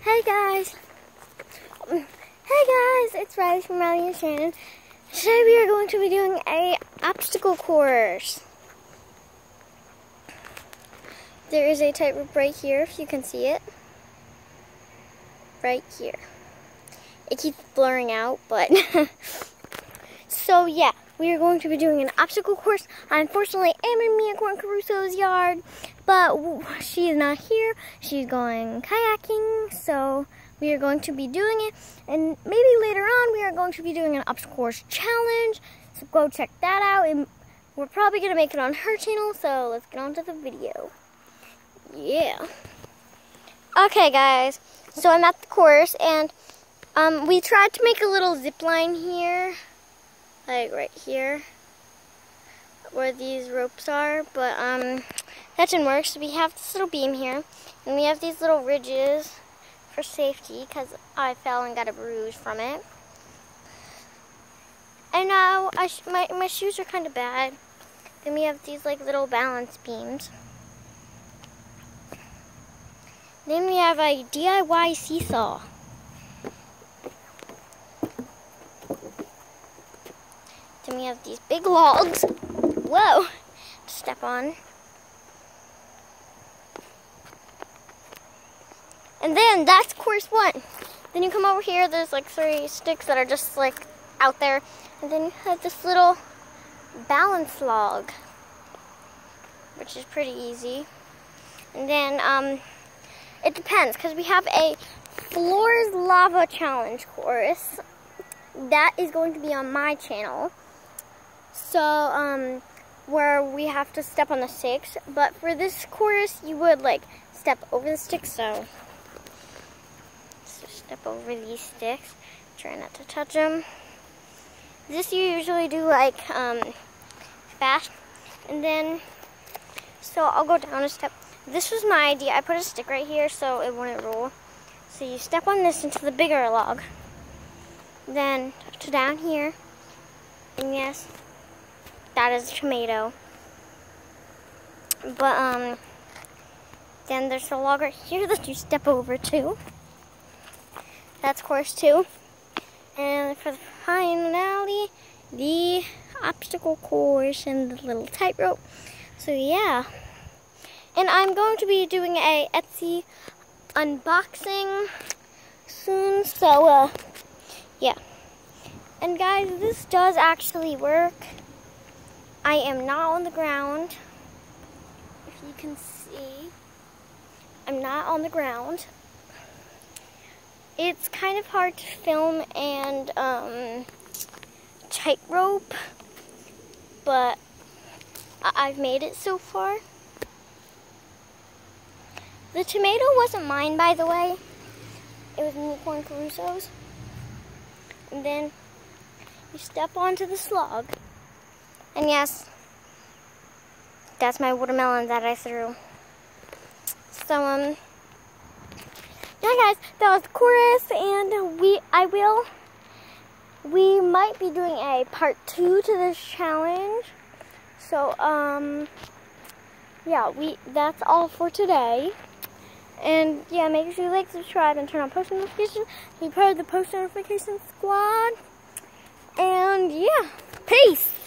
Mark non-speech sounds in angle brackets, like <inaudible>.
Hey guys. Hey guys, it's Riley from Riley and Shannon. Today we are going to be doing a obstacle course. There is a tightrope right here, if you can see it. Right here. It keeps blurring out, but... <laughs> so yeah, we are going to be doing an obstacle course. I unfortunately am in Mia Corn Caruso's yard, but she is not here. She's going kayaking, so we are going to be doing it. And maybe later on, we are going to be doing an obstacle course challenge. So go check that out. And we're probably going to make it on her channel, so let's get on to the video. Yeah. Okay, guys. So I'm at the course, and um, we tried to make a little zip line here like right here where these ropes are, but um, that didn't work. So we have this little beam here, and we have these little ridges for safety because I fell and got a bruise from it. And now I my, my shoes are kind of bad. Then we have these like little balance beams. Then we have a DIY seesaw. Then we have these big logs. Whoa! Step on. And then that's course one. Then you come over here, there's like three sticks that are just like out there. And then you have this little balance log, which is pretty easy. And then um, it depends because we have a Floors Lava Challenge course. That is going to be on my channel. So, um, where we have to step on the sticks. But for this course, you would, like, step over the sticks. So, so step over these sticks. Try not to touch them. This you usually do, like, um, fast. And then, so I'll go down a step. This was my idea. I put a stick right here so it wouldn't roll. So you step on this into the bigger log. Then to down here. And yes, that is a tomato. But, um, then there's a log right here that you step over to. That's course two. And for the finale, the obstacle course and the little tightrope. So yeah. And I'm going to be doing a Etsy unboxing soon. So, uh, yeah. And guys, this does actually work. I am not on the ground. If you can see, I'm not on the ground. It's kind of hard to film and um, tightrope, but I've made it so far. The tomato wasn't mine, by the way. It was Unicorn Caruso's. And then you step onto the slog. And yes, that's my watermelon that I threw. So, um, yeah guys, that was the chorus and we, I will, we might be doing a part two to this challenge. So, um, yeah, we, that's all for today. And yeah, make sure you like, subscribe, and turn on post notifications. Be part of the post notification squad. And yeah, peace.